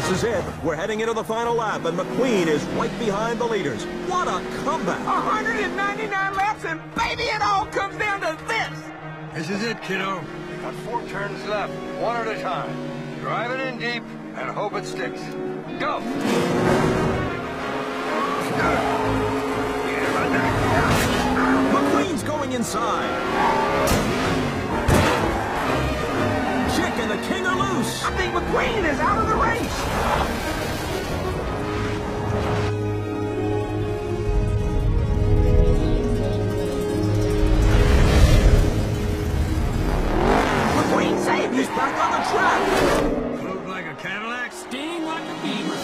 This is it. We're heading into the final lap, and McQueen is right behind the leaders. What a comeback! 199 laps, and baby, it all comes down to this! This is it, kiddo. Got four turns left, one at a time. Drive it in deep and hope it sticks. Go! McQueen's going inside. He's back on the track. Float like a Cadillac, sting like a Beemer.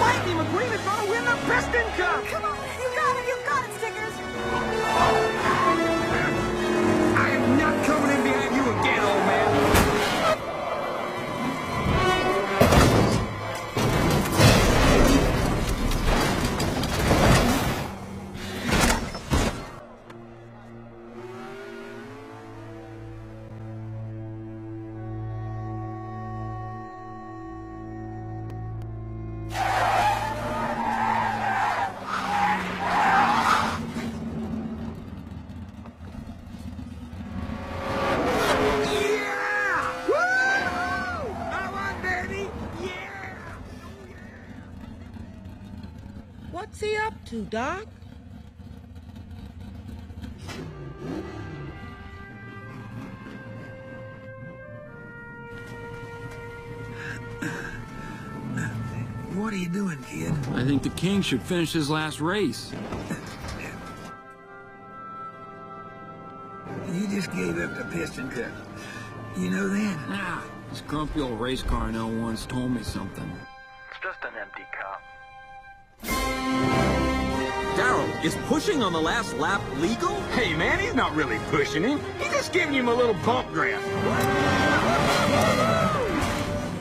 Mikey McQueen is gonna win the Piston Cup! Come on, you got it, you got it, What's he up to, Doc? What are you doing, kid? I think the king should finish his last race. You just gave up the piston cup. You know that? Ah, this grumpy old race car I know once told me something. It's just an empty cup. Is pushing on the last lap legal? Hey, man, he's not really pushing him. He's just giving him a little bump grab.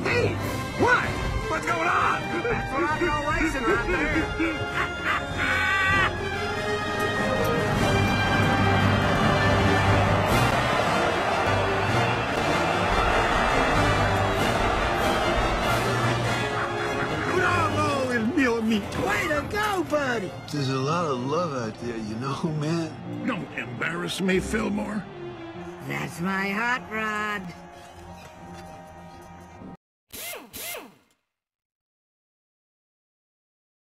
Hey, what? What's going on? That's what I call racing right there. el mio amigo. Way to go, buddy! There's a lot of love out there, you know, man. Don't embarrass me, Fillmore. That's my hot rod.